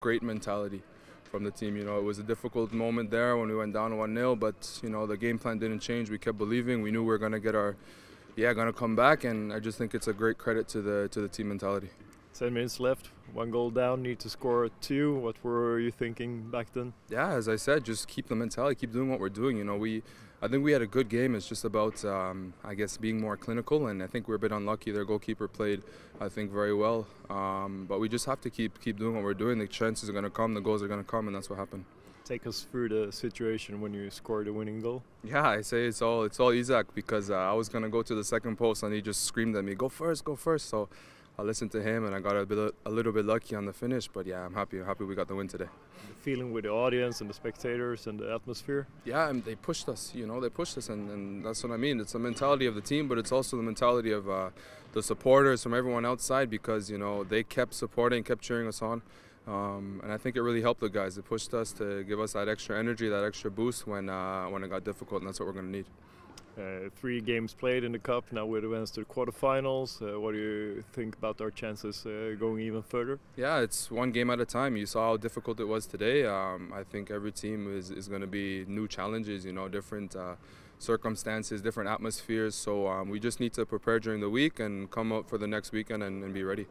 great mentality from the team. You know, it was a difficult moment there when we went down 1-0, but you know the game plan didn't change. We kept believing. We knew we were going to get our, yeah, going to come back, and I just think it's a great credit to the to the team mentality. Ten minutes left, one goal down, need to score two. What were you thinking back then? Yeah, as I said, just keep the mentality, keep doing what we're doing. You know, we, I think we had a good game. It's just about, um, I guess, being more clinical, and I think we're a bit unlucky. Their goalkeeper played, I think, very well. Um, but we just have to keep keep doing what we're doing. The chances are going to come, the goals are going to come, and that's what happened. Take us through the situation when you scored the winning goal. Yeah, I say it's all it's all Isaac because uh, I was going to go to the second post, and he just screamed at me, "Go first, go first. So I listened to him and I got a, bit, a little bit lucky on the finish. But yeah, I'm happy. happy we got the win today. The feeling with the audience and the spectators and the atmosphere. Yeah, and they pushed us. You know, they pushed us, and, and that's what I mean. It's the mentality of the team, but it's also the mentality of uh, the supporters from everyone outside because you know they kept supporting, kept cheering us on. Um, and I think it really helped the guys. It pushed us to give us that extra energy, that extra boost when uh, when it got difficult, and that's what we're going to need. Uh, three games played in the cup. Now we're advanced to the quarterfinals. Uh, what do you think about our chances uh, going even further? Yeah, it's one game at a time. You saw how difficult it was today. Um, I think every team is, is going to be new challenges. You know, different uh, circumstances, different atmospheres. So um, we just need to prepare during the week and come up for the next weekend and, and be ready.